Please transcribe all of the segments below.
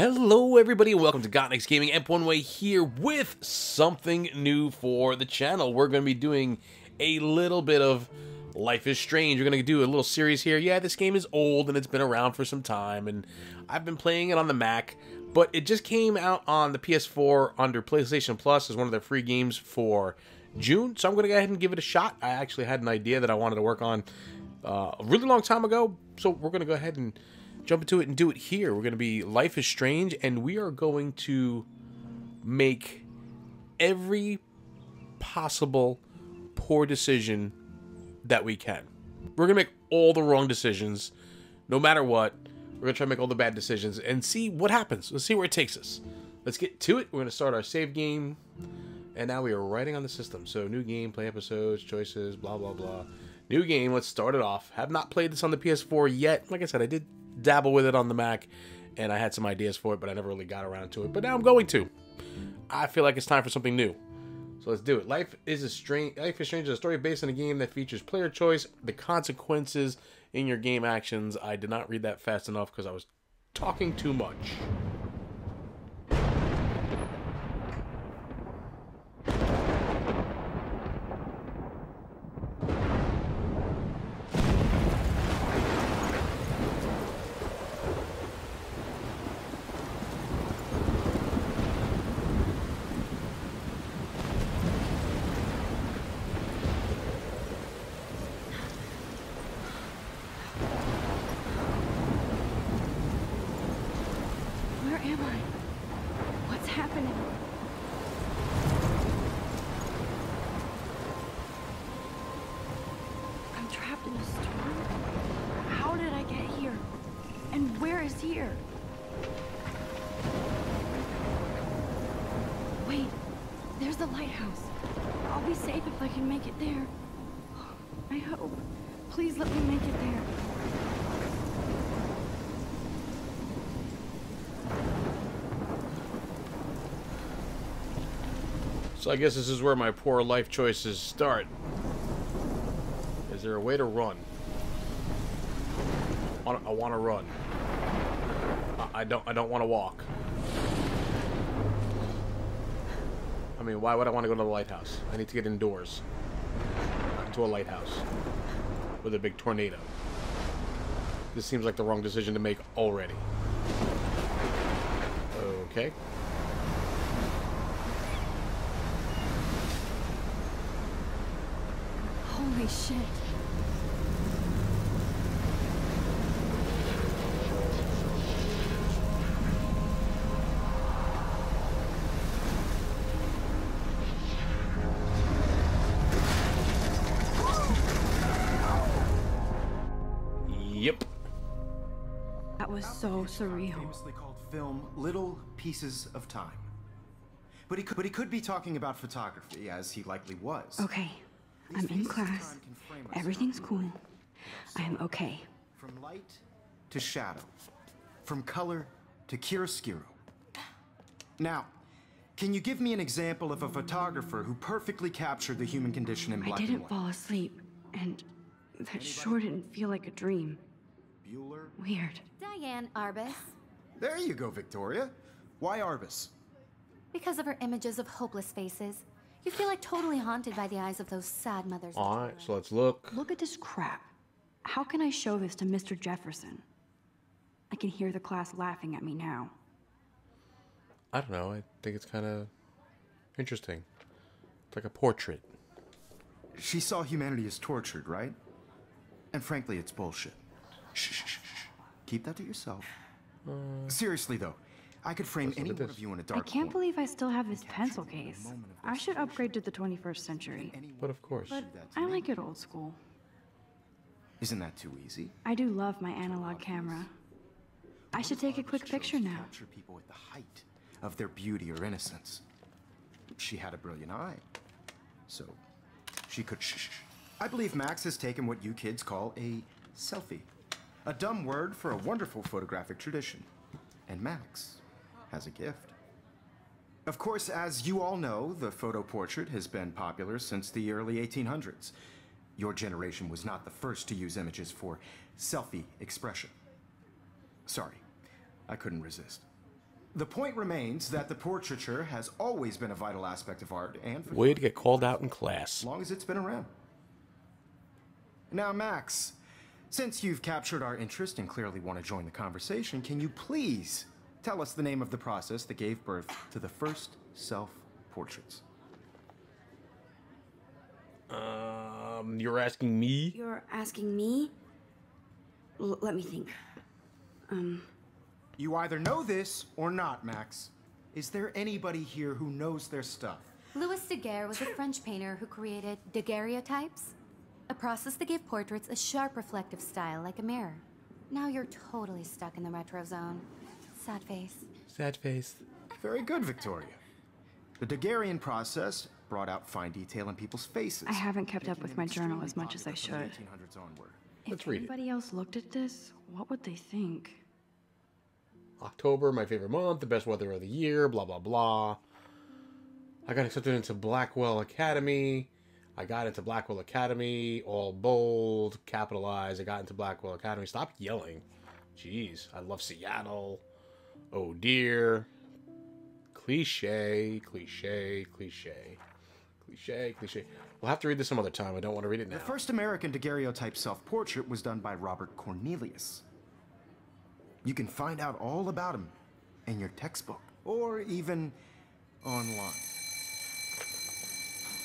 Hello, everybody, and welcome to Got Next Gaming. Emp One Way here with something new for the channel. We're going to be doing a little bit of Life is Strange. We're going to do a little series here. Yeah, this game is old and it's been around for some time, and I've been playing it on the Mac, but it just came out on the PS4 under PlayStation Plus as one of their free games for June. So I'm going to go ahead and give it a shot. I actually had an idea that I wanted to work on uh, a really long time ago, so we're going to go ahead and jump into it and do it here. We're going to be Life is Strange, and we are going to make every possible poor decision that we can. We're going to make all the wrong decisions, no matter what. We're going to try to make all the bad decisions and see what happens. Let's see where it takes us. Let's get to it. We're going to start our save game. And now we are writing on the system. So, new game, play episodes, choices, blah, blah, blah. New game, let's start it off. Have not played this on the PS4 yet. Like I said, I did dabble with it on the Mac, and I had some ideas for it, but I never really got around to it. But now I'm going to. I feel like it's time for something new. So let's do it. Life is a strange. Life is Strange is a story based on a game that features player choice, the consequences in your game actions. I did not read that fast enough because I was talking too much. Where am I? What's happening? I'm trapped in a storm? How did I get here? And where is here? Wait, there's the lighthouse. I'll be safe if I can make it there. I hope. Please let me make it there. So I guess this is where my poor life choices start. Is there a way to run? I want to run. I- don't. I don't want to walk. I mean, why would I want to go to the lighthouse? I need to get indoors. Into a lighthouse with a big tornado. This seems like the wrong decision to make already. Okay. Holy shit. Yep. That was so surreal. Famously called film Little Pieces of Time. But he could, but he could be talking about photography, as he likely was. Okay, I'm in class. Everything's cool. I am okay. From light to shadow, from color to chiaroscuro. Now, can you give me an example of a photographer who perfectly captured the human condition in black and didn't white? fall asleep, and that sure didn't feel like a dream. Bueller? Weird. Diane Arbus. There you go, Victoria. Why Arbus? Because of her images of hopeless faces, you feel like totally haunted by the eyes of those sad mothers. All right. So let's look. Look at this crap. How can I show this to Mr. Jefferson? I can hear the class laughing at me now. I don't know. I think it's kind of interesting. It's like a portrait. She saw humanity as tortured, right? And frankly, it's bullshit. Shh, shh, shh, shh. Keep that to yourself. Uh. Seriously, though, I could frame any at one this. of you in a I dark I can't believe I still have this pencil case. I should upgrade to the 21st century. But of course. But I like it old school. Isn't that too easy? I do love my analog camera. I should take a quick Chose picture to now. Capture people at the height of their beauty or innocence. She had a brilliant eye, so she could. Shh, shh, shh. I believe Max has taken what you kids call a selfie, a dumb word for a wonderful photographic tradition, and Max has a gift. Of course, as you all know, the photo portrait has been popular since the early 1800s. Your generation was not the first to use images for selfie expression. Sorry, I couldn't resist. The point remains that the portraiture has always been a vital aspect of art and for Way to get called out in class. as long as it's been around. Now, Max, since you've captured our interest and clearly want to join the conversation, can you please tell us the name of the process that gave birth to the first self portraits? Um, you're asking me? You're asking me? L- let me think. Um, You either know this or not, Max. Is there anybody here who knows their stuff? Louis Daguerre was a French painter who created daguerreotypes, a process that gave portraits a sharp reflective style like a mirror. Now you're totally stuck in the retro zone. Sad face. Sad face. Very good, Victoria. The Daguerrean process brought out fine detail in people's faces. I haven't kept up with my journal as much as I should. from the 1800s onward. Let's if read it. anybody else looked at this, what would they think? October, my favorite month, the best weather of the year, blah, blah, blah. I got accepted into Blackwell Academy. I got into Blackwell Academy, all bold, capitalized. I got into Blackwell Academy. Stop yelling. Jeez, I love Seattle. Oh dear. Cliche, cliche, cliche. Cliche, cliche. We'll have to read this some other time. I don't want to read it now. The first American daguerreotype self-portrait was done by Robert Cornelius. You can find out all about him in your textbook or even online.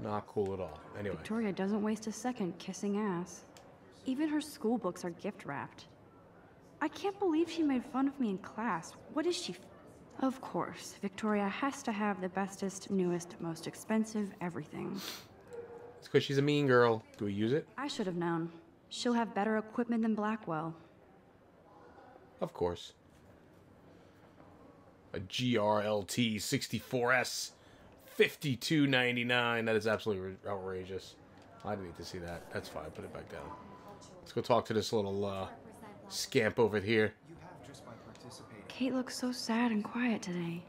Not cool at all. Anyway, Victoria doesn't waste a second kissing ass. Even her school books are gift wrapped. I can't believe she made fun of me in class. What is she? f- Of course, Victoria has to have the bestest, newest, most expensive everything. it's because she's a mean girl. Do we use it? I should have known. She'll have better equipment than Blackwell. Of course. A GRLT 64S 5299. That is absolutely outrageous. I didn't need to see that. That's fine. Put it back down. Let's go talk to this little uh, scamp over here. You have just by participating. Kate looks so sad and quiet today.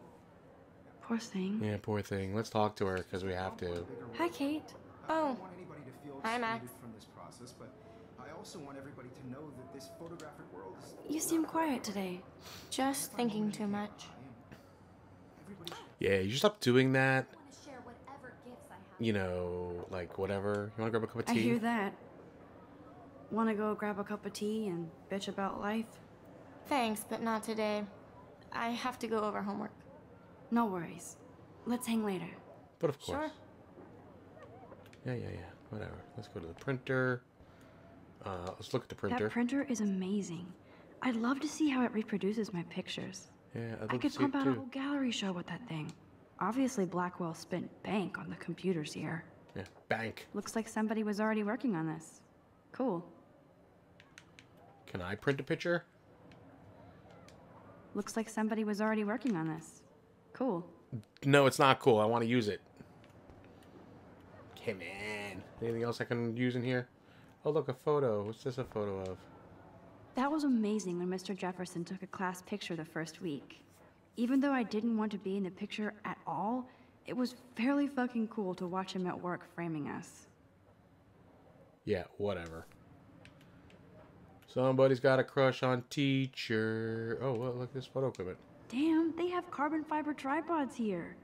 Poor thing. Yeah, poor thing. Let's talk to her because we have to. Hi, Kate. I Oh, don't want anybody to feel Hi, Max. excluded from this process, but I also want everybody to know that this photographic world is You seem quiet today. just thinking too much. Yeah, you stop doing that. I want to share whatever gifts I have. You know, like whatever. You want to grab a cup of tea? I tea? hear that. Want to go grab a cup of tea and bitch about life? Thanks, but not today. I have to go over homework. No worries. Let's hang later. But of course. Sure. Yeah, yeah, yeah. Whatever. Let's go to the printer. Uh, let's look at the printer. That printer is amazing. I'd love to see how it reproduces my pictures. yeah, I'd love I to could see pump it out a whole gallery show with that thing. Obviously, Blackwell spent bank on the computers here. Yeah, bank. Looks like somebody was already working on this. Cool. Can I print a picture? Looks like somebody was already working on this. Cool. No, it's not cool. I want to use it. Come on. Anything else I can use in here? Oh, look, a photo. What's this a photo of? That was amazing when Mr. Jefferson took a class picture the first week. Even though I didn't want to be in the picture at all, it was fairly fucking cool to watch him at work framing us. Yeah, whatever. Somebody's got a crush on teacher. Oh, well, look at this photo equipment. Damn, they have carbon fiber tripods here.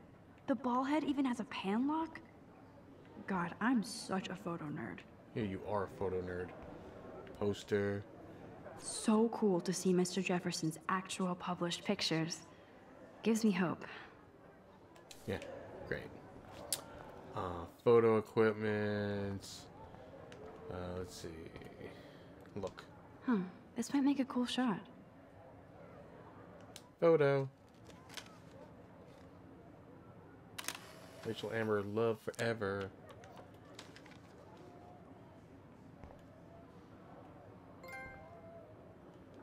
The ball head even has a pan lock. God, I'm such a photo nerd. Yeah, you are a photo nerd. Poster. So cool to see Mr. Jefferson's actual published pictures. Gives me hope. Yeah, great. Uh, photo equipment. Uh, let's see. Look. Huh, this might make a cool shot. Photo. Rachel Amber, love forever.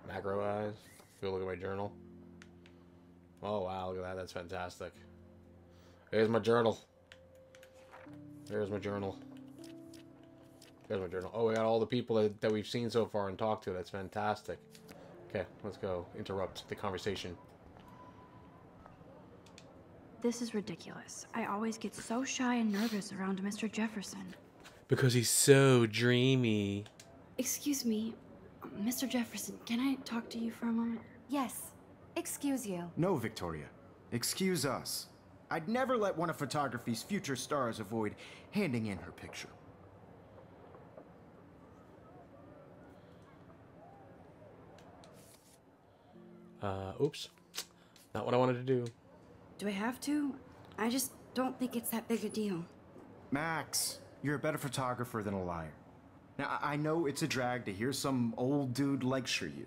Macro eyes. Look at my journal. Oh wow, look at that. That's fantastic. Here's my journal. There's my journal. There's my journal. Oh, we got all the people that, that we've seen so far and talked to. That's fantastic. Okay, let's go interrupt the conversation. This is ridiculous. I always get so shy and nervous around Mr. Jefferson. Because he's so dreamy. Excuse me, Mr. Jefferson, can I talk to you for a moment? Yes. Excuse you. No, Victoria. Excuse us. I'd never let one of photography's future stars avoid handing in her picture. Uh, oops. Not what I wanted to do. Do I have to? I just don't think it's that big a deal. Max, you're a better photographer than a liar. Now, I I know it's a drag to hear some old dude lecture you,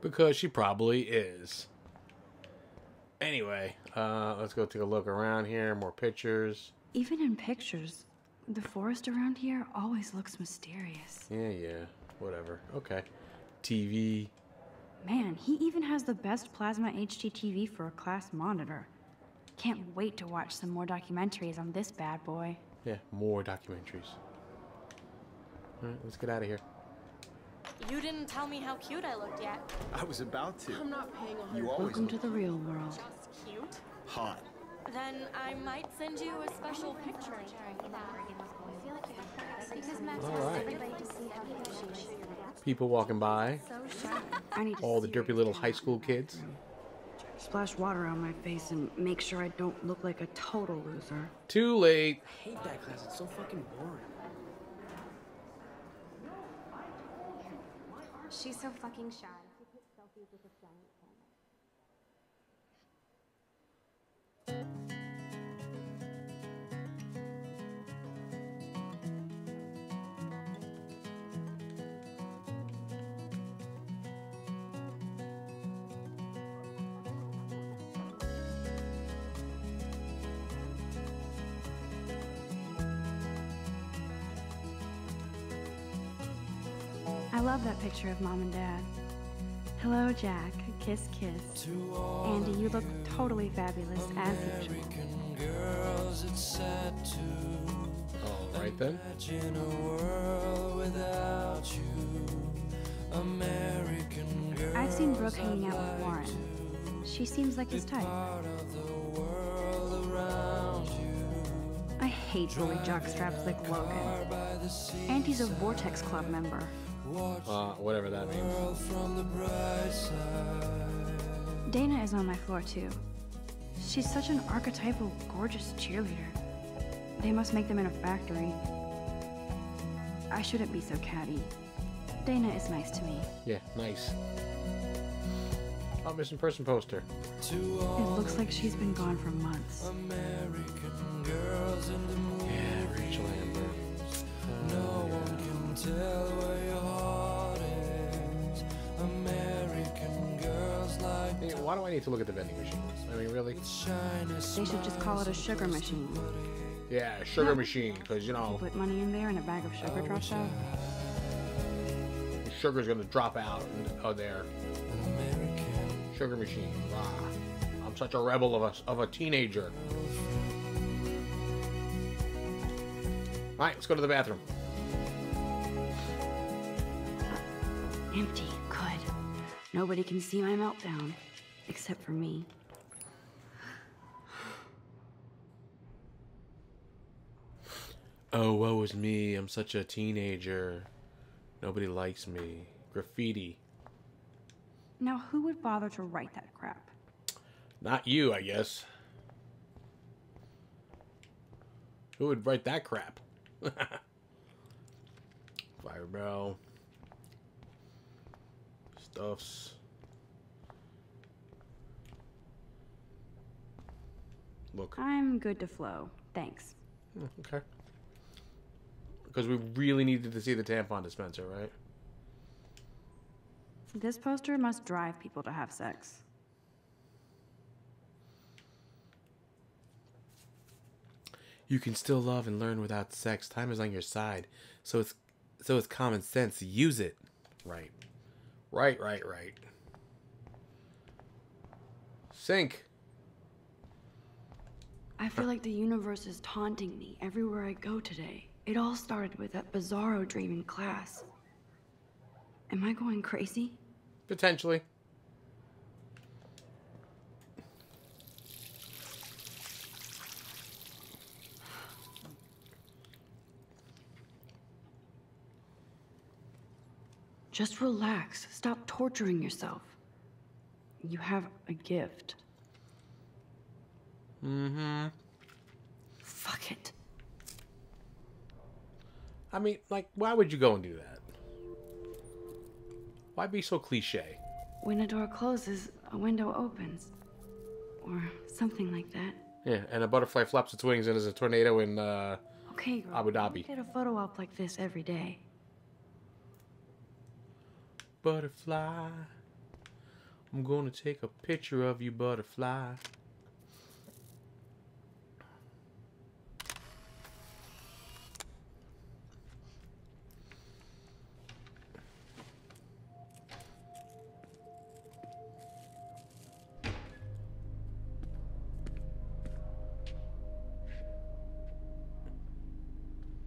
Because she probably is. Anyway, uh, let's go take a look around here. More pictures. Even in pictures, the forest around here always looks mysterious. Yeah, yeah. Whatever. Okay. TV. Man, he even has the best plasma HDTV for a class monitor. Can't wait to watch some more documentaries on this bad boy. Yeah, more documentaries. Alright, let's get out of here. You didn't tell me how cute I looked yet. I was about to. I'm not paying a You hundred. always Welcome to the real world. Just Cute? hot. Then I might send you a special picture. Alright. People walking by. I need to All the derpy little high school kids. splash water on my face and make sure I don't look like a total loser. Too late. I hate that class. It's so fucking boring. She's so fucking shy. I love that picture of mom and dad. Hello, Jack. Kiss, kiss. Andy, you look totally fabulous as usual. Alright then. I've seen Brooke hanging out with Warren. She seems like his type. I hate bully jockstraps like Logan. And he's a Vortex Club member. Uh, whatever that means. Dana is on my floor too. She's such an archetypal, gorgeous cheerleader. They must make them in a factory. I shouldn't be so catty. Dana is nice to me. Yeah, nice. Oh, missing person poster. It looks like she's been gone for months. Yeah, Rachel Amber. Hey, why do I need to look at the vending machines? I mean, really? They should just call it a sugar machine. Yeah, sugar machine, because, you know, Put money in there and a bag of sugar drops out. the sugar's going to drop out and, oh, there. Sugar machine. Ah, I'm such a rebel of a, of a teenager. All right, let's go to the bathroom. Empty. Good. Nobody can see my meltdown. Except for me. Oh, woe is me. I'm such a teenager. Nobody likes me. Graffiti. Now, who would bother to write that crap? Not you, I guess. Who would write that crap? Fire barrel. Stuffs. Look. I'm good to flow. Thanks. Hmm, okay. Because we really needed to see the tampon dispenser, right? This poster must drive people to have sex. You can still love and learn without sex. Time is on your side. So it's so it's common sense. Use it. Right. Right, right, right. Sync. I feel like the universe is taunting me everywhere I go today. It all started with that bizarro dream in class. Am I going crazy? Potentially. Just relax. Stop torturing yourself. You have a gift. Mm-hmm. Fuck it. I mean, like, why would you go and do that? Why be so cliche? When a door closes, a window opens. Or something like that. Yeah, and a butterfly flaps its wings and is a tornado in uh Okay, girl. Abu Dhabi. Get a photo op like this every day. Butterfly. I'm gonna take a picture of you, butterfly.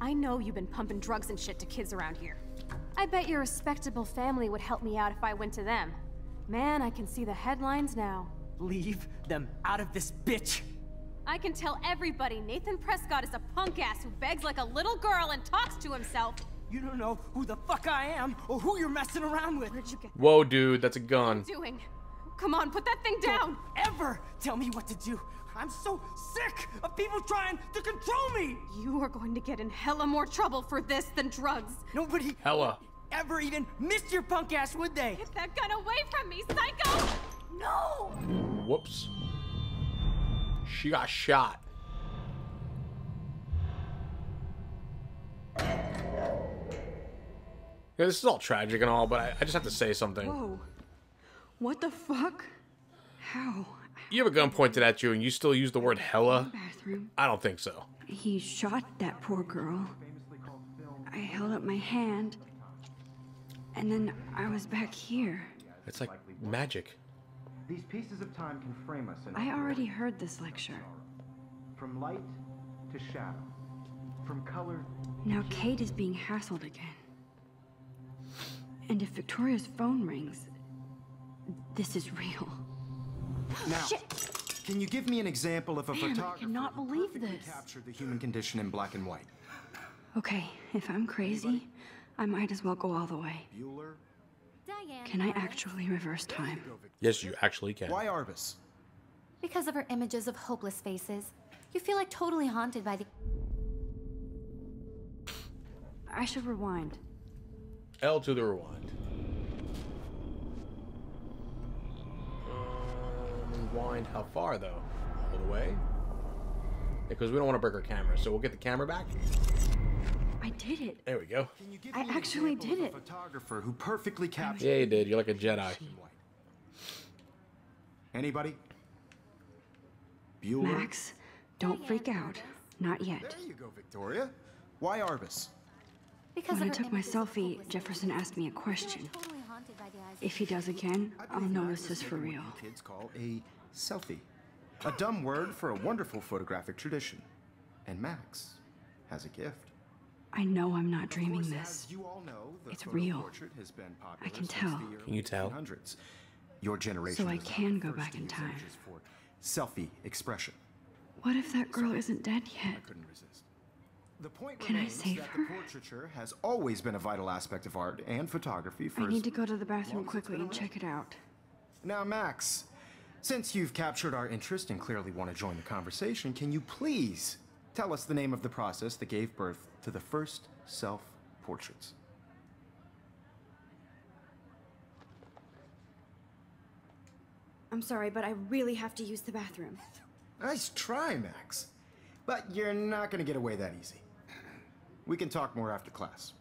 I know you've been pumping drugs and shit to kids around here. I bet your respectable family would help me out if I went to them. Man, I can see the headlines now. Leave them out of this bitch. I can tell everybody Nathan Prescott is a punk ass who begs like a little girl and talks to himself. You don't know who the fuck I am or who you're messing around with. Where'd you get Whoa, dude, that's a gun. doing? Come on, put that thing down! Ever tell me what to do. I'm so sick of people trying to control me. You are going to get in hella more trouble for this than drugs. Nobody Hella. ever even missed your punk ass, would they? Get that gun away from me, psycho! No! Whoops. She got shot. Yeah, this is all tragic and all, but I, I just have to say something. Whoa. What the fuck? How? You have a gun pointed at you and you still use the word hella? Bathroom. I don't think so. He shot that poor girl. I held up my hand. And then I was back here. It's like magic. These pieces of time can frame us in I already heard this lecture. from light to shadow, from color Now Kate is being hassled again. And if Victoria's phone rings, this is real. Now, can you give me an example of a Man, I photographer cannot who believe perfectly this. captured the human condition in black and white? Okay, if I'm crazy, I might as well go all the way. Bueller? Diane. Can I actually reverse time? Yes, you actually can. Why Arbus? Because of her images of hopeless faces, you feel like totally haunted by the. I should rewind. L to the rewind. Rewind how far though? All the way? Because we don't want to break our camera, so we'll get the camera back. I did it. There we go. Can you give I actually did it. photographer who perfectly captured Yeah, you did. You're like a Jedi. black. Anybody? Bueller? Max, don't freak out. Not yet. There you go, Victoria. Why Arbus? Because When I took my selfie, Jefferson asked me a you feel like question. totally haunted by the eyes of If he does again, I I'll believe know this is for real. kids call a selfie. A dumb word for a wonderful photographic tradition. And Max has a gift. I know I'm not dreaming course, this. You all know, the It's real. has been I can tell. Can you tell? Your generation So I can go back in time. for selfie expression. What if that girl isn't dead yet? I couldn't resist. The point Can I remains save that her? the portraiture has always been a vital aspect of art and photography for I need to go to the bathroom long as it's quickly and check it out. Now, Max, since you've captured our interest and clearly want to join the conversation, can you please tell us the name of the process that gave birth to the first self portraits? I'm sorry, but I really have to use the bathroom. Nice try, Max. But you're not going to get away that easy. We can talk more after class.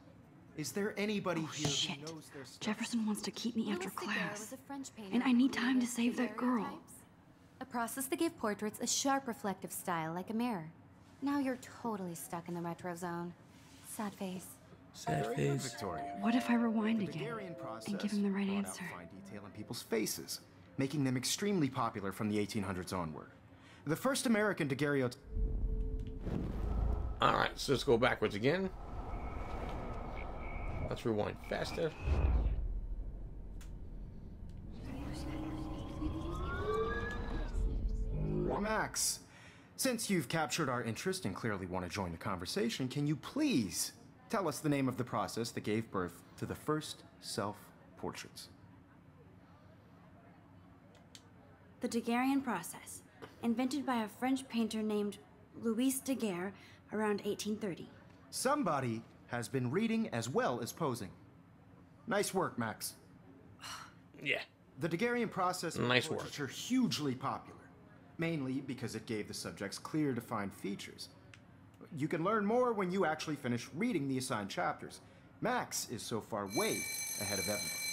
Is there anybody oh, here Oh, Shit. who knows their stuff? Jefferson wants to keep me after Louis Daguerre class. was a French And I need time to save that girl. A process that gave portraits a sharp reflective style like a mirror. Now you're totally stuck in the retro zone. Sad face. Sad face. Victoria. What if I rewind again process and give him the right brought out answer? fine detail in people's faces, making them extremely popular from the 1800s onward. The first American daguerreotype All right, so let's go backwards again. Let's rewind faster. Max, since you've captured our interest and clearly want to join the conversation, can you please tell us the name of the process that gave birth to the first self portraits? The Daguerrean process, invented by a French painter named Louis Daguerre around 1830. Somebody has been reading as well as posing. Nice work, Max. Yeah. The Daguerrean process made Nice work. portraiture hugely popular, mainly because it gave the subjects clear, defined features. You can learn more when you actually finish reading the assigned chapters. Max is so far way ahead of everyone.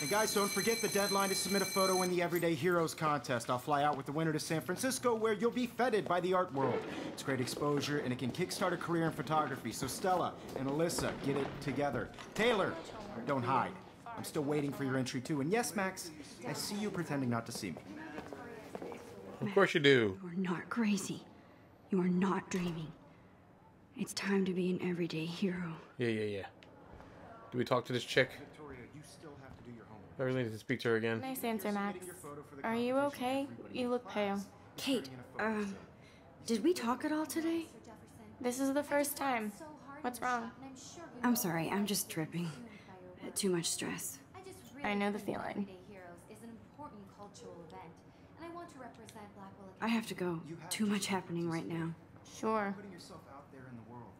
And guys, don't forget the deadline to submit a photo in the Everyday Heroes contest. I'll fly out with the winner to San Francisco, where you'll be feted by the art world. It's great exposure, and it can kickstart a career in photography. So Stella and Alyssa, get it together. Taylor, don't hide. I'm still waiting for your entry too. And yes, Max, I see you pretending not to see me. Of course you do. You are not crazy. You are not dreaming. It's time to be an everyday hero. Yeah, yeah, yeah. Do we talk to this chick? Victoria, you still have to do your homework. I really need to speak to her again. Nice answer, Max. Are you okay? You look pale. Kate, um, did we talk at all today? This is the first time. What's wrong? I'm sorry, I'm just tripping. Uh, Too much stress. I know the feeling. Everyday an important cultural event, and I want to represent Blackwell. I have to go. Too much happening right now. Sure. Putting yourself out there in the world.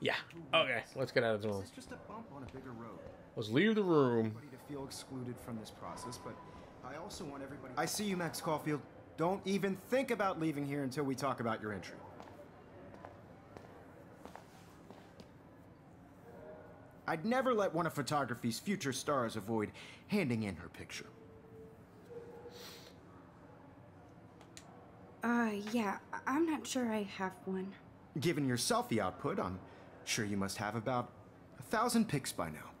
Yeah. Okay, let's get out of the room. It's just a bump on a bigger road. Let's leave the room. Feel excluded from this process, but I also want everybody. I see you, Max Caulfield. Don't even think about leaving here until we talk about your entry. I'd never let one of photography's future stars avoid handing in her picture. Uh, yeah, I'm not sure I have one. Given your selfie output, I'm sure you must have about a thousand pics by now.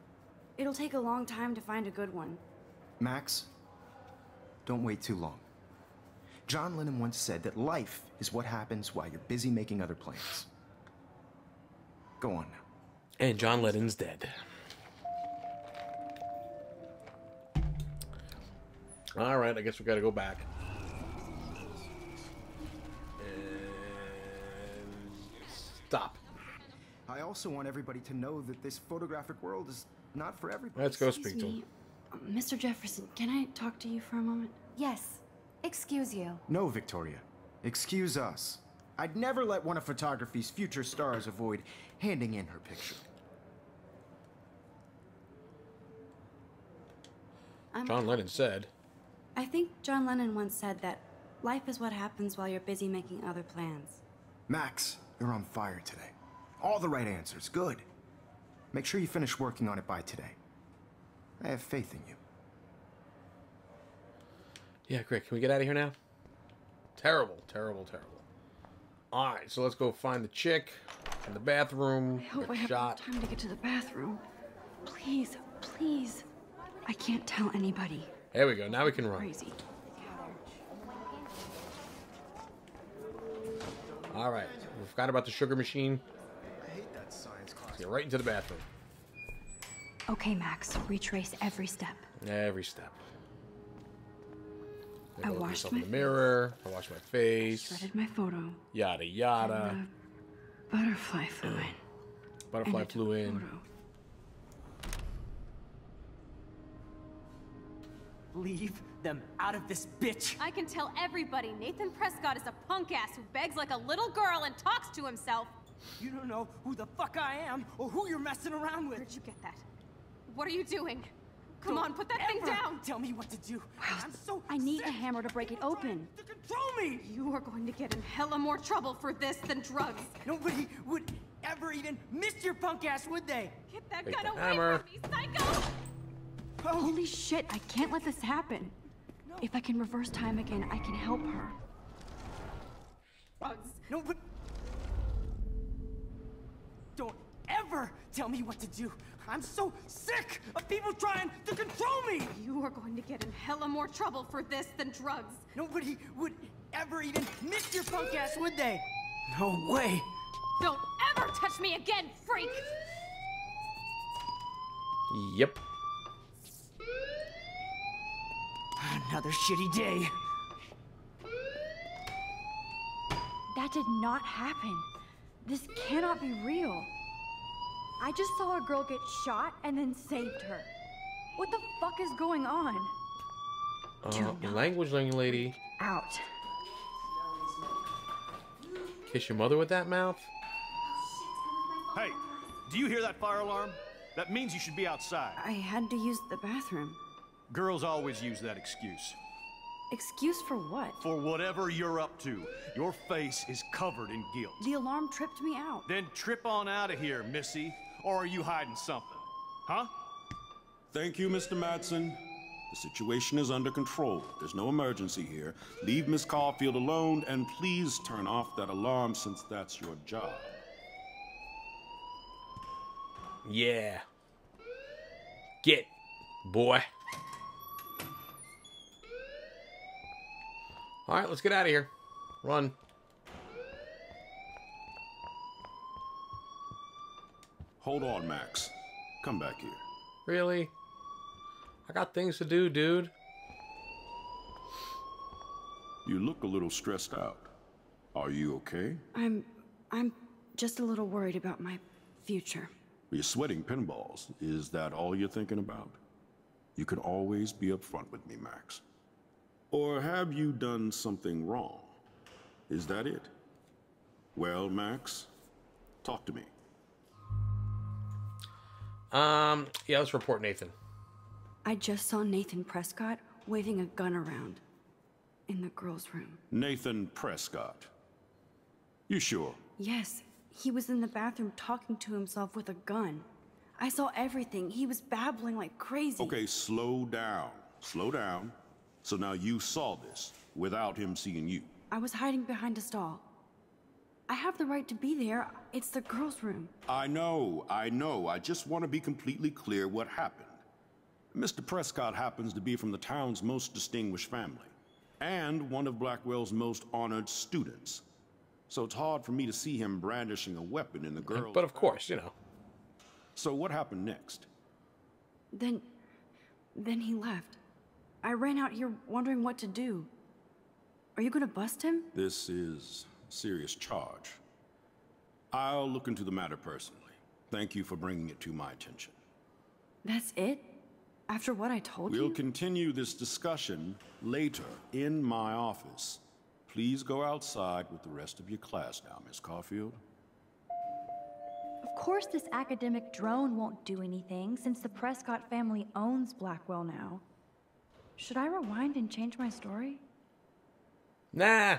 It'll take a long time to find a good one. Max, don't wait too long. John Lennon once said that life is what happens while you're busy making other plans. Go on now. And John Lennon's dead. All right, I guess we got to go back. And stop. I also want everybody to know that this photographic world is not for everybody. Let's go Excuse speak to him. Um, me. Mr. Jefferson, can I talk to you for a moment? Yes. Excuse you. No, Victoria. Excuse us. I'd never let one of photography's future stars avoid handing in her picture. I'm, John Lennon said. I think John Lennon once said that life is what happens while you're busy making other plans. Max, you're on fire today. All the right answers. Good. Make sure you finish working on it by today. I have faith in you. Yeah, great. Can we get out of here now? Terrible, terrible, terrible. All right, so let's go find the chick in the bathroom. I hope I have shot. enough time to get to the bathroom. Please, please. I can't tell anybody. There we go. Now we can run. Crazy. All right. We forgot about the sugar machine. I hate that science class. Get right into the bathroom. Okay, Max, retrace every step. Every step. I I washed myself my in the mirror. I wash my face. I Shredded my photo. Yada yada. and, butterfly flew in. Butterfly and I took flew in. photo. Leave them out of this bitch. I can tell everybody Nathan Prescott is a punk ass who begs like a little girl and talks to himself. You don't know who the fuck I am or who you're messing around with. Where'd you get that? What are you doing? Come Don't on, put that thing down! Tell me what to do. I'm so I need a hammer to break it People trying open. To control me. You are going to get in hella more trouble for this than drugs. Nobody would ever even miss your punk ass, would they? Get that Take gun the away hammer. from me, psycho! Oh, Holy shit, I can't let this happen. If I can reverse time again, I can help her. Drugs. no, but don't ever tell me what to do. I'm so sick of people trying to control me. You are going to get in hella more trouble for this than drugs. Nobody would ever even miss your punk ass, would they? No way. Don't ever touch me again, freak! Yep. Another shitty day. That did not happen. This cannot be real. I just saw a girl get shot and then saved her. What the fuck is going on? Uh, language learning lady. Out. Kiss your mother with that mouth? Hey, do you hear that fire alarm? That means you should be outside. I had to use the bathroom. Girls always use that excuse. Excuse for what? For whatever you're up to, your face is covered in guilt. The alarm tripped me out. Then trip on out of here, Missy. Or are you hiding something? Huh? Thank you, Mr. Madsen. The situation is under control. There's no emergency here. Leave Miss Caulfield alone and please turn off that alarm since that's your job. Yeah. Get, boy. All right, let's get out of here. Run. Hold on, Max. Come back here. Really? I got things to do, dude. You look a little stressed out. Are you okay? I'm. I'm just a little worried about my future. You're sweating pinballs. Is that all you're thinking about? You can always be upfront with me, Max. Or have you done something wrong? Is that it? Well, Max, talk to me. Um, yeah, let's report Nathan. I just saw Nathan Prescott waving a gun around in the girls' room. Nathan Prescott. You sure? Yes, he was in the bathroom talking to himself with a gun. I saw everything. He was babbling like crazy. Okay, slow down. Slow down. So now you saw this without him seeing you. I was hiding behind a stall. I have the right to be there. It's the girls' room. I know, I know. I just want to be completely clear what happened. Mr. Prescott happens to be from the town's most distinguished family, and one of Blackwell's most honored students. So it's hard for me to see him brandishing a weapon in the uh, girls. But of course, you know. So what happened next? Then. then he left. I ran out here wondering what to do. Are you gonna bust him? This is a serious charge. I'll look into the matter personally. Thank you for bringing it to my attention. That's it? After what I told you We'll continue this discussion later in my office. Please go outside with the rest of your class now, Miss Caulfield. Of course, this academic drone won't do anything since the Prescott family owns Blackwell now. Should I rewind and change my story? Nah.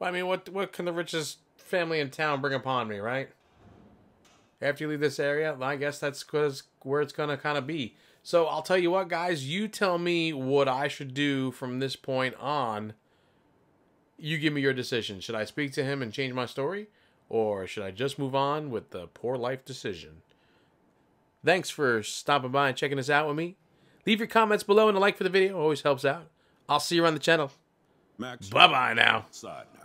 Well, I mean, what what can the richest family in town bring upon me, right? After you leave this area, I guess that's where it's gonna kind of be. So I'll tell you what, guys. You tell me what I should do from this point on. You give me your decision. Should I speak to him and change my story, or should I just move on with the poor life decision? Thanks for stopping by and checking us out with me. Leave your comments below and a like for the video. Always helps out. I'll see you around the channel. Max, Bye bye now. now.